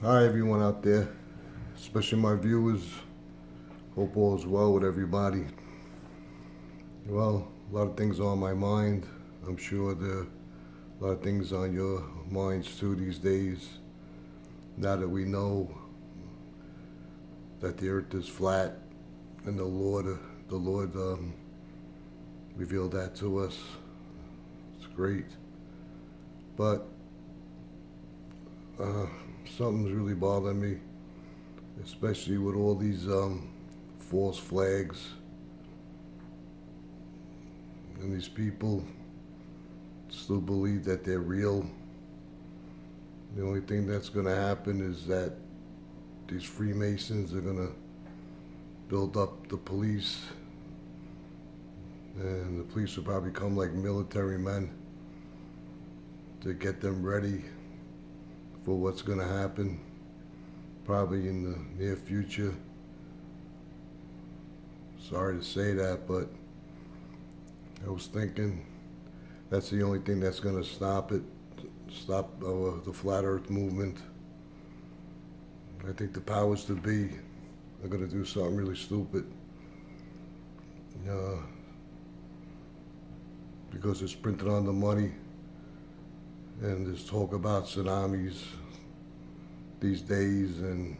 Hi, everyone out there, especially my viewers. Hope all is well with everybody. Well, a lot of things on my mind. I'm sure there are a lot of things on your minds too these days. Now that we know that the earth is flat and the Lord, the Lord um, revealed that to us. It's great. But uh, something's really bothering me, especially with all these um, false flags. And these people still believe that they're real. The only thing that's going to happen is that these Freemasons are going to build up the police. And the police will probably come like military men to get them ready for what's going to happen probably in the near future. Sorry to say that, but I was thinking that's the only thing that's going to stop it, stop uh, the flat earth movement. I think the powers to be are going to do something really stupid. Uh, because it's printed on the money and there's talk about tsunamis these days and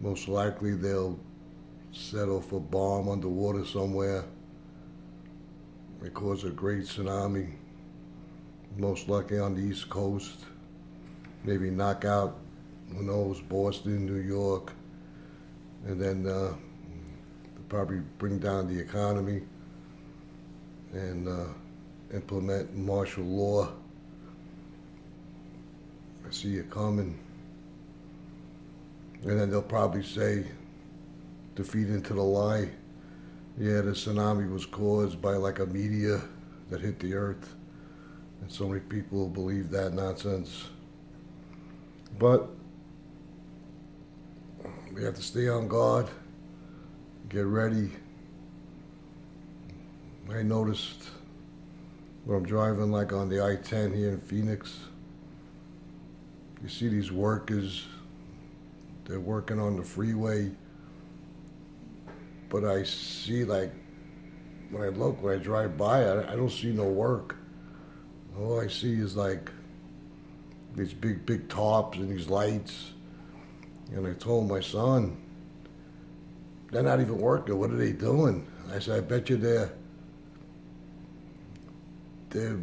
most likely they'll set off a bomb underwater somewhere and cause a great tsunami most likely on the east coast maybe knock out who knows Boston New York and then uh, probably bring down the economy and uh, implement martial law I see it coming. And then they'll probably say, to feed into the lie, yeah, the tsunami was caused by like a meteor that hit the earth. And so many people believe that nonsense. But we have to stay on guard, get ready. I noticed when I'm driving like on the I-10 here in Phoenix, you see these workers, they're working on the freeway, but I see like, when I look, when I drive by, I, I don't see no work. All I see is like these big, big tops and these lights. And I told my son, they're not even working. What are they doing? I said, I bet you they're, they're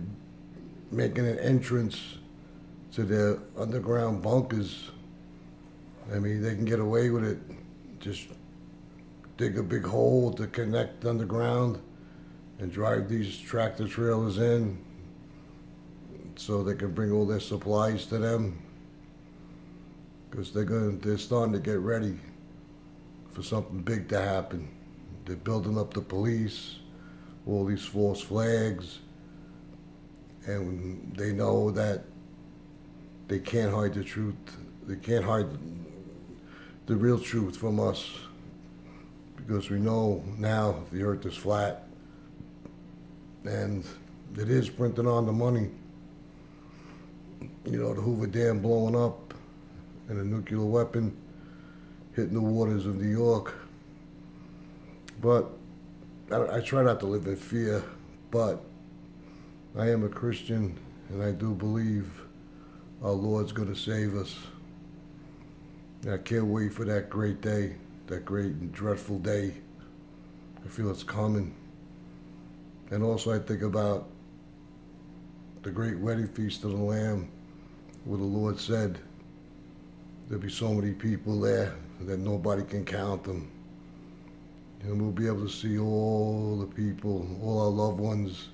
making an entrance to their underground bunkers. I mean, they can get away with it. Just dig a big hole to connect underground and drive these tractor trailers in so they can bring all their supplies to them because they're going they're starting to get ready for something big to happen. They're building up the police, all these false flags, and they know that they can't hide the truth. They can't hide the real truth from us because we know now the earth is flat and it is printing on the money. You know, the Hoover Dam blowing up and a nuclear weapon hitting the waters of New York. But I, I try not to live in fear, but I am a Christian and I do believe our Lord's going to save us. I can't wait for that great day, that great and dreadful day. I feel it's coming. And also I think about the great wedding feast of the Lamb, where the Lord said there'll be so many people there that nobody can count them. And we'll be able to see all the people, all our loved ones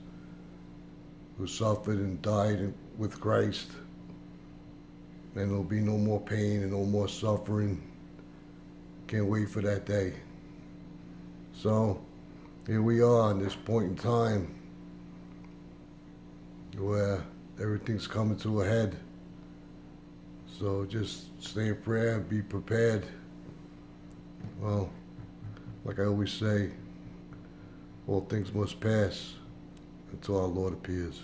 who suffered and died with Christ and there'll be no more pain and no more suffering. Can't wait for that day. So here we are in this point in time where everything's coming to a head. So just stay in prayer, be prepared. Well, like I always say, all things must pass until our Lord appears.